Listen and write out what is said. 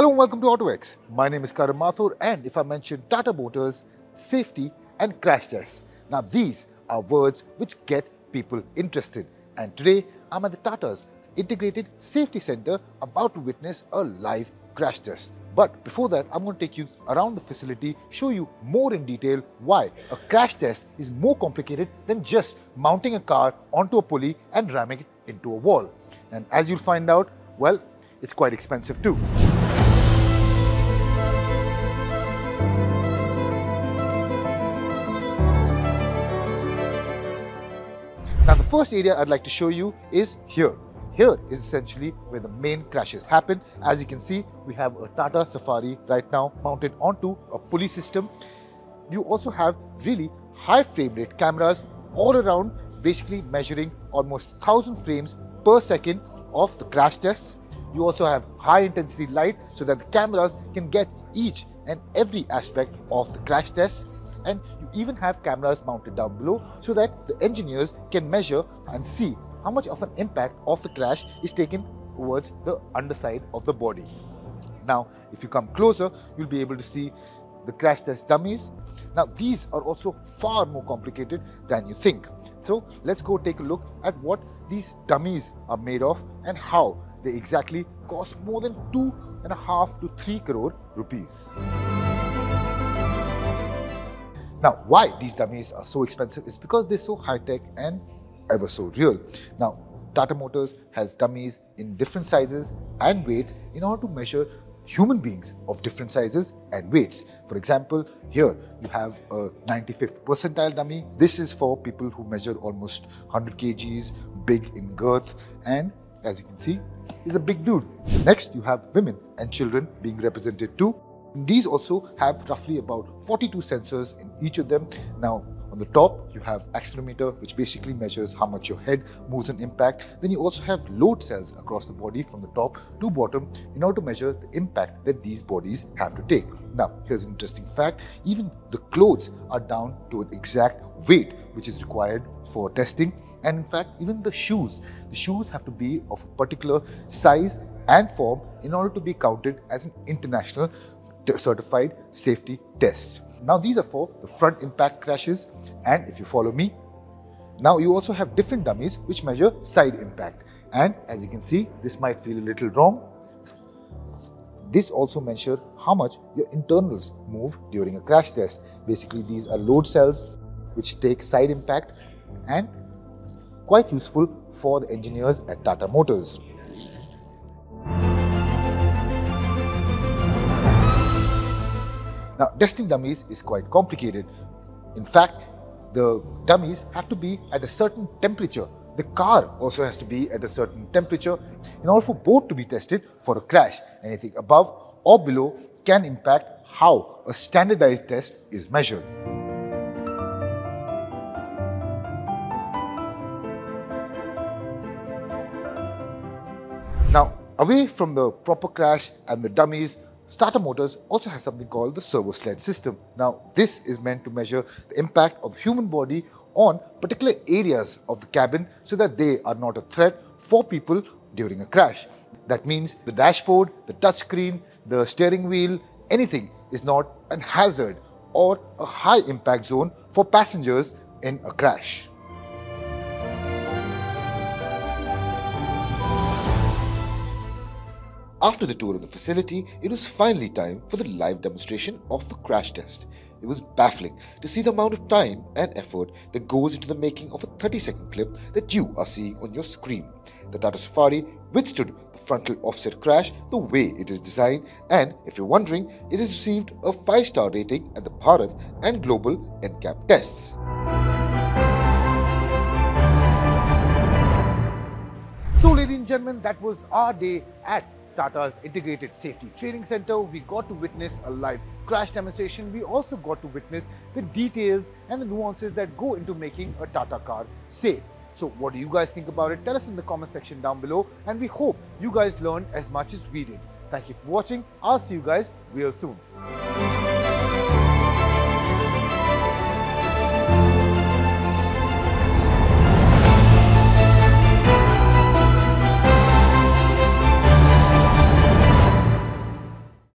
Hello and welcome to AutoX. My name is Karan Mathur and if I mention Tata Motors, safety and crash tests. Now these are words which get people interested and today I'm at the Tata's Integrated Safety Center about to witness a live crash test. But before that, I'm going to take you around the facility, show you more in detail why a crash test is more complicated than just mounting a car onto a pulley and ramming it into a wall. And as you'll find out, well, it's quite expensive too. Now the first area I'd like to show you is here. Here is essentially where the main crashes happen. As you can see, we have a Tata Safari right now mounted onto a pulley system. You also have really high frame rate cameras all around, basically measuring almost 1000 frames per second of the crash tests. You also have high intensity light so that the cameras can get each and every aspect of the crash tests and you even have cameras mounted down below so that the engineers can measure and see how much of an impact of the crash is taken towards the underside of the body. Now, if you come closer, you'll be able to see the crash test dummies. Now, these are also far more complicated than you think. So, let's go take a look at what these dummies are made of and how they exactly cost more than two and a half to three crore rupees. Now, why these dummies are so expensive is because they're so high tech and ever so real. Now, Tata Motors has dummies in different sizes and weights in order to measure human beings of different sizes and weights. For example, here you have a 95th percentile dummy. This is for people who measure almost 100 kgs, big in girth, and as you can see, is a big dude. Next, you have women and children being represented too. These also have roughly about 42 sensors in each of them. Now, on the top, you have accelerometer, which basically measures how much your head moves on impact. Then you also have load cells across the body from the top to bottom in order to measure the impact that these bodies have to take. Now, here's an interesting fact. Even the clothes are down to an exact weight, which is required for testing. And in fact, even the shoes, the shoes have to be of a particular size and form in order to be counted as an international certified safety tests. Now these are for the front impact crashes and if you follow me, now you also have different dummies which measure side impact and as you can see this might feel a little wrong. This also measure how much your internals move during a crash test. Basically these are load cells which take side impact and quite useful for the engineers at Tata Motors. Now, testing dummies is quite complicated. In fact, the dummies have to be at a certain temperature. The car also has to be at a certain temperature in order for both to be tested for a crash. Anything above or below can impact how a standardized test is measured. Now, away from the proper crash and the dummies, Tata Motors also has something called the servo sled system. Now, this is meant to measure the impact of human body on particular areas of the cabin so that they are not a threat for people during a crash. That means the dashboard, the touchscreen, the steering wheel, anything is not a hazard or a high impact zone for passengers in a crash. After the tour of the facility, it was finally time for the live demonstration of the crash test. It was baffling to see the amount of time and effort that goes into the making of a 30 second clip that you are seeing on your screen. The Tata Safari withstood the frontal offset crash the way it is designed, and if you're wondering, it has received a 5 star rating at the Bharat and Global NCAP tests. Ladies and gentlemen, that was our day at Tata's Integrated Safety Training Center. We got to witness a live crash demonstration. We also got to witness the details and the nuances that go into making a Tata car safe. So what do you guys think about it? Tell us in the comment section down below and we hope you guys learned as much as we did. Thank you for watching. I'll see you guys real soon.